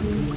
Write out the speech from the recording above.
Mm-hmm.